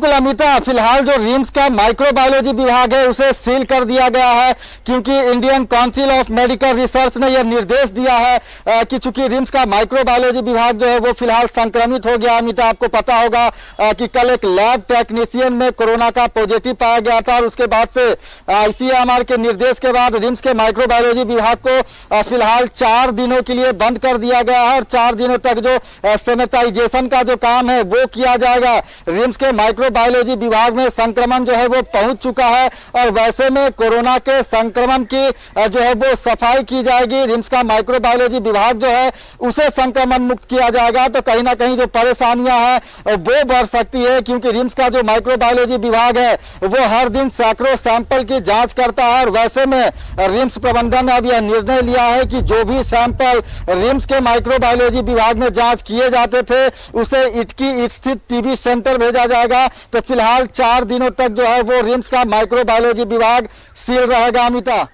बिल्कुल अमिता, फ़िलहाल जो रिम्स का माइक्रोबायोलॉजी विभाग है, उसे सील कर दिया गया है, क्योंकि Indian Council of Medical Research ने यह निर्देश दिया है कि चूँकि रिम्स का माइक्रोबायोलॉजी विभाग जो है, वो फ़िलहाल संक्रमित हो गया अमिता, आपको पता होगा कि कल एक लैब टेक्नीशियन में कोरोना का पॉजिटिव पाया गया था, और उसके बाद से आईसीएमआर के निर्देश के बाद रिम्स के माइक्रोबायोलॉजी विभाग को फ़िलहाल चार दिनों के लिए बंद कर दिया गया है, और चार दिनों तक जो सैनिटाइजेशन का जो काम है, वो किया जाएगा। रिम्स के माइक्रोबायोलॉजी विभाग में संक्रमण जो है वो पहुँच चुका है और वैसे में कोरोना के संक्रमण की जो है वो सफ़ाई की जाएगी। रिम्स का माइक्रोबायोलॉजी विभाग जो है, उसे संक्रमण मुक्त किया जाएगा। तो कहीं ना कहीं जो परेशानियाँ हैं वो बढ़ सकती है, क्योंकि रिम्स का जो माइक्रोबायोलॉजी विभाग है, वो हर दिन सैकड़ों सैंपल की जाँच करता है। और वैसे में रिम्स प्रबंधन ने अब यह निर्णय लिया है कि जो भी सैंपल रिम्स के माइक्रोबायोलॉजी विभाग में जाँच किए जाते थे, उसे इटकी स्थित टीबी सेंटर भेजा जाएगा। तो फ़िलहाल चार दिनों तक जो है वो रिम्स का माइक्रोबायोलॉजी विभाग सील रहेगा, अमिता।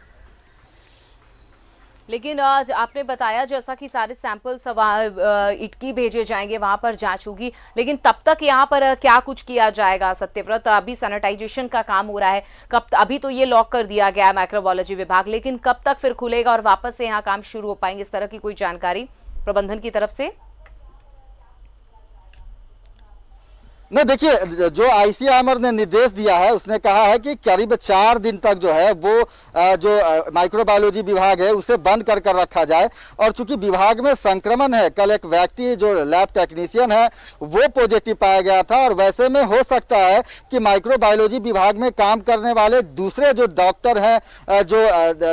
लेकिन आज आपने बताया, जैसा कि सारे सैंपल्स इटकी भेजे जाएँगे, वहाँ पर जाँच होगी लेकिन तब तक यहाँ पर क्या कुछ किया जाएगा सत्यव्रत? अभी सैनिटाइजेशन का काम हो रहा है। कब अभी तो ये लॉक कर दिया गया है माइक्रोबायोलॉजी विभाग। लेकिन कब तक फिर खुलेगा और वापस से यहाँ काम शुरू हो पाएँगे? इस तरह की कोई जानकारी प्रबंधन की तरफ़ से? नहीं देखिए, जो आईसीएमआर ने निर्देश दिया है, उसने कहा है कि करीब चार दिन तक जो है वो जो माइक्रोबायोलॉजी विभाग है, उसे बंद कर कर रखा जाए। और चूँकि विभाग में संक्रमण है, कल एक व्यक्ति जो लैब टेक्नीशियन है, वो पॉजिटिव पाया गया था। और वैसे में हो सकता है कि माइक्रोबायोलॉजी विभाग में काम करने वाले दूसरे जो डॉक्टर हैं जो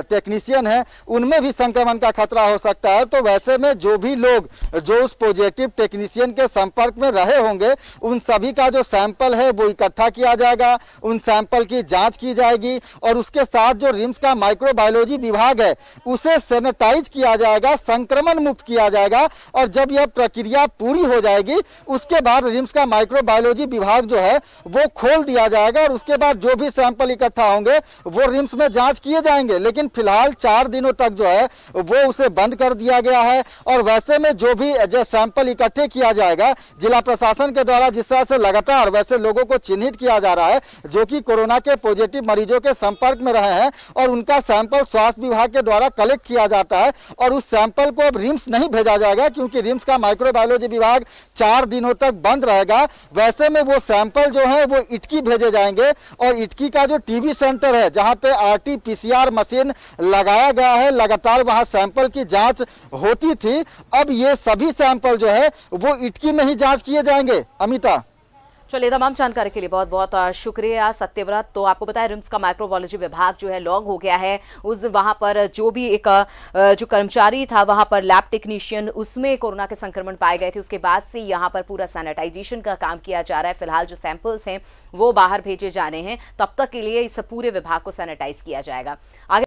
टेक्नीशियन है, उनमें भी संक्रमण का खतरा हो सकता है। तो वैसे में जो भी लोग, जो उस पॉजिटिव टेक्नीशियन के संपर्क में रहे होंगे, उन सभी सभी का जो सैंपल है वो इकट्ठा किया जाएगा, उन सैंपल की जाँच की जाएगी और उसके साथ जो रिम्स का माइक्रोबायोलॉजी विभाग है, उसे सैनिटाइज किया जाएगा, संक्रमण मुक्त किया जाएगा और जब यह प्रक्रिया पूरी हो जाएगी, उसके बाद रिम्स का माइक्रोबायोलॉजी विभाग जो है, वो खोल दिया जाएगा और उसके बाद जो भी सैंपल इकट्ठा होंगे, वो रिम्स में जाँच किए जाएँगे। लेकिन फ़िलहाल चार दिनों तक जो है, वो उसे बंद कर दिया गया है और वैसे में जो भी जो सैंपल इकट्ठे किया जाएगा, जिला प्रशासन के द्वारा जिस तरह से लगातार वैसे लोगों को चिन्हित किया जा रहा है, जो कि कोरोना के पॉजिटिव मरीजों के संपर्क में रहे हैं और उनका सैंपल स्वास्थ्य विभाग के द्वारा कलेक्ट किया जाता है और उस सैंपल को अब रिम्स नहीं भेजा जाएगा, क्योंकि रिम्स का माइक्रोबायोलॉजी विभाग चार दिनों तक बंद रहेगा। वैसे में वो सैंपल जो है, वो इटकी भेजे जाएँगे और इटकी का जो टीबी सेंटर है, जहाँ पे पीसीआर मशीन लगाया गया है, लगातार वहाँ सैंपल की जाँच होती थी। अब ये सभी सैंपल जो है, वो इटकी में ही जाँच किए जाएँगे। अमिता। चलिए तमाम जानकारी के लिए बहुत बहुत शुक्रिया सत्यव्रत। तो आपको बताया रिम्स का माइक्रोबायोलॉजी विभाग जो है लॉग हो गया है। उस, वहाँ पर, जो भी एक जो कर्मचारी था, वहाँ पर लैब टेक्नीशियन उसमें कोरोना के संक्रमण पाए गए थे। उसके बाद से यहाँ पर पूरा सैनिटाइजेशन का काम किया जा रहा है। फ़िलहाल जो सैंपल्स हैं, वो बाहर भेजे जाने हैं। तब तक के लिए इस पूरे विभाग को सैनिटाइज किया जाएगा। आगे